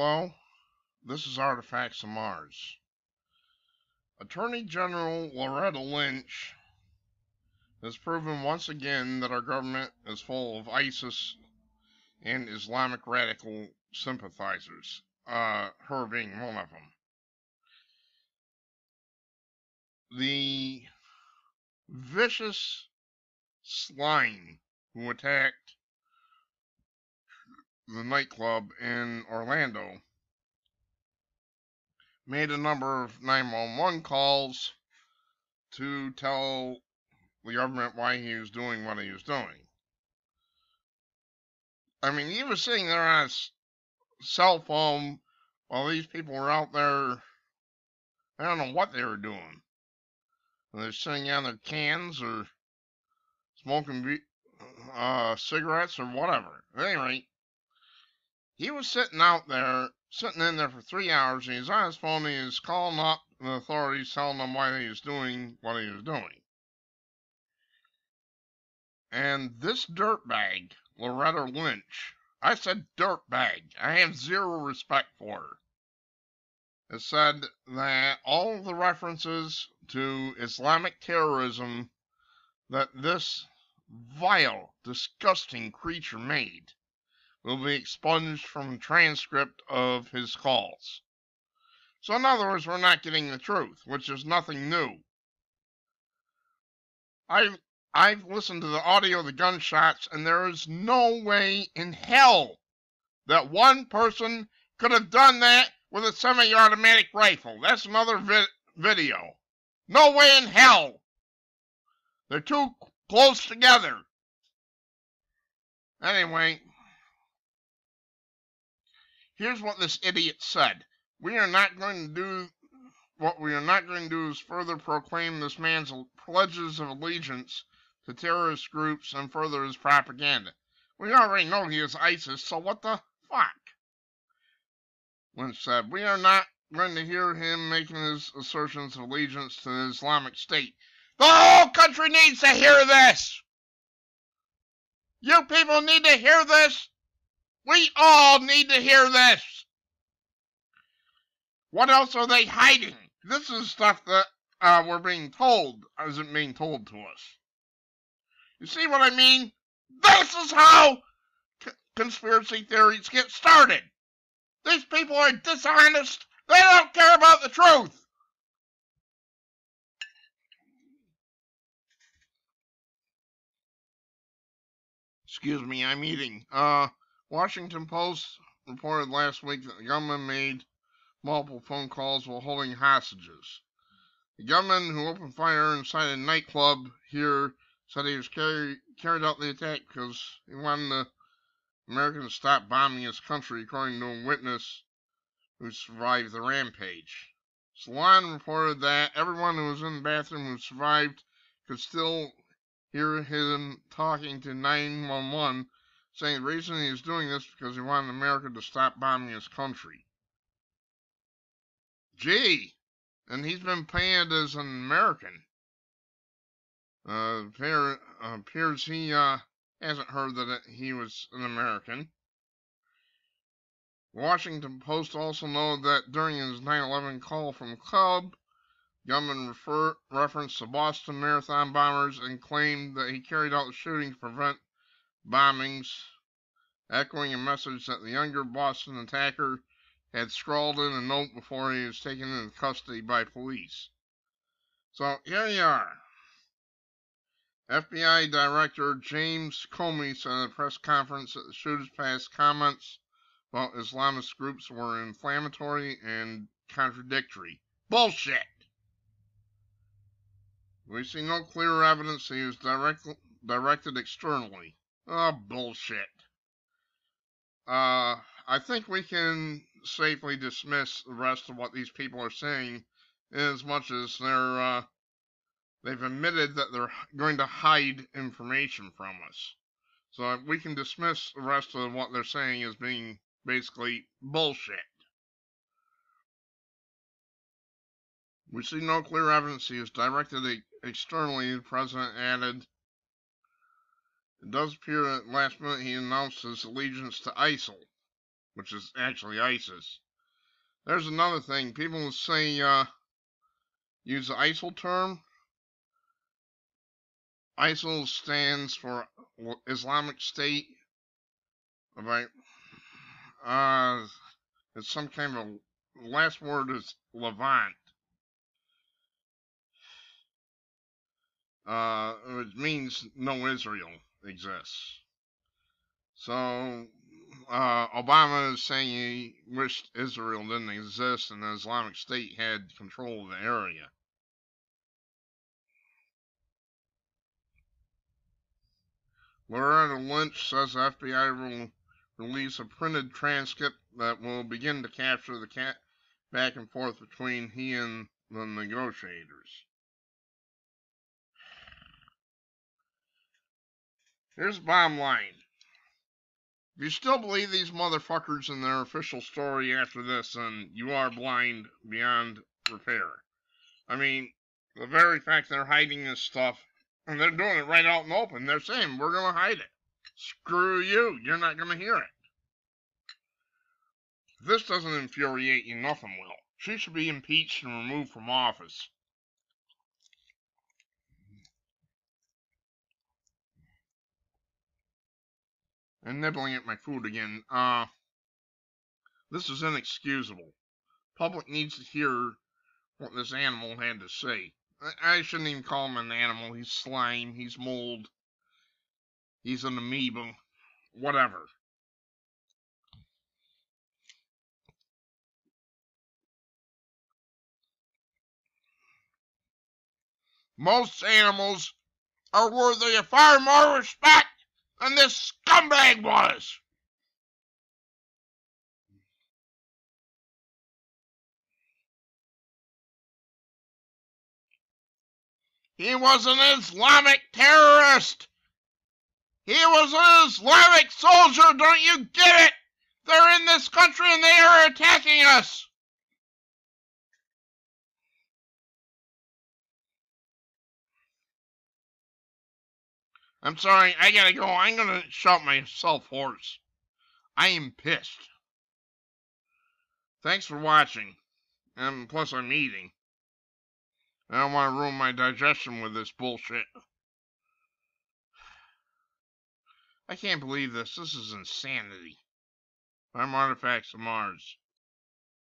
Hello, this is Artifacts of Mars. Attorney General Loretta Lynch has proven once again that our government is full of ISIS and Islamic radical sympathizers, uh, her being one of them. The vicious swine who attacked the nightclub in Orlando made a number of 911 calls to tell the government why he was doing what he was doing. I mean, he was sitting there on his cell phone while these people were out there. I don't know what they were doing. They're sitting on their cans or smoking uh, cigarettes or whatever. At any rate, he was sitting out there, sitting in there for three hours, and he's on his phone, and he's calling up the authorities, telling them why he was doing what he was doing. And this dirtbag, Loretta Lynch, I said dirtbag, I have zero respect for her, has said that all the references to Islamic terrorism that this vile, disgusting creature made will be expunged from transcript of his calls. So, in other words, we're not getting the truth, which is nothing new. I've, I've listened to the audio of the gunshots, and there is no way in hell that one person could have done that with a semi automatic rifle. That's another vi- video. No way in hell. They're too close together. Anyway, Here's what this idiot said. We are not going to do what we are not going to do is further proclaim this man's pledges of allegiance to terrorist groups and further his propaganda. We already know he is ISIS, so what the fuck? Lynch said, We are not going to hear him making his assertions of allegiance to the Islamic State. The whole country needs to hear this! You people need to hear this! We all need to hear this. What else are they hiding? This is stuff that uh, we're being told isn't being told to us. You see what I mean? This is how conspiracy theories get started. These people are dishonest. They don't care about the truth. Excuse me, I'm eating. Uh, Washington Post reported last week that the government made multiple phone calls while holding hostages. The gunman who opened fire inside a nightclub here said he was carry, carried out the attack because he wanted the Americans to stop bombing his country, according to a witness who survived the rampage. Salon reported that everyone who was in the bathroom who survived could still hear him talking to 911 saying the reason he was doing this because he wanted America to stop bombing his country. Gee, and he's been painted as an American. Uh, appear, uh, appears he uh, hasn't heard that he was an American. Washington Post also noted that during his 9/11 call from Club, Gunman refer, referenced the Boston Marathon bombers and claimed that he carried out the shooting to prevent bombings, echoing a message that the younger Boston attacker had scrawled in a note before he was taken into custody by police. So here you are. FBI Director James Comey said at a press conference that the shooters past comments about Islamist groups were inflammatory and contradictory. Bullshit! We see no clear evidence he was direct, directed externally. Oh, bullshit. Uh, I think we can safely dismiss the rest of what these people are saying as much as they're, uh, they've admitted that they're going to hide information from us. So we can dismiss the rest of what they're saying as being basically bullshit. We see no clear evidence he is directed externally, the president added. It does appear that last minute he announced his allegiance to ISIL. which is actually ISIS. There's another thing. People say, uh, use the ISIL term. ISIL stands for Islamic State. Right? Uh, it's some kind of last word is Levant. Uh, it means no Israel exists. So uh, Obama is saying he wished Israel didn't exist and the Islamic State had control of the area. Loretta Lynch says the FBI will release a printed transcript that will begin to capture the cat back and forth between he and the negotiators. Here's the bottom line. If you still believe these motherfuckers in their official story after this, then you are blind beyond repair. I mean, the very fact they're hiding this stuff, and they're doing it right out in the open, they're saying, we're going to hide it. Screw you. You're not going to hear it. If this doesn't infuriate you, nothing will. She should be impeached and removed from office. And nibbling at my food again. Uh, this is inexcusable. Public needs to hear what this animal had to say. I, I shouldn't even call him an animal. He's slime. He's mold. He's an amoeba. Whatever. Most animals are worthy of far more respect than this scumbag was. He was an Islamic terrorist. He was an Islamic soldier, don't you get it? They're in this country and they are attacking us. I'm sorry, I gotta go. I'm gonna shout myself hoarse. I am pissed. Thanks for watching. And plus, I'm eating. I don't want to ruin my digestion with this bullshit. I can't believe this. This is insanity. I'm Artifacts of Mars.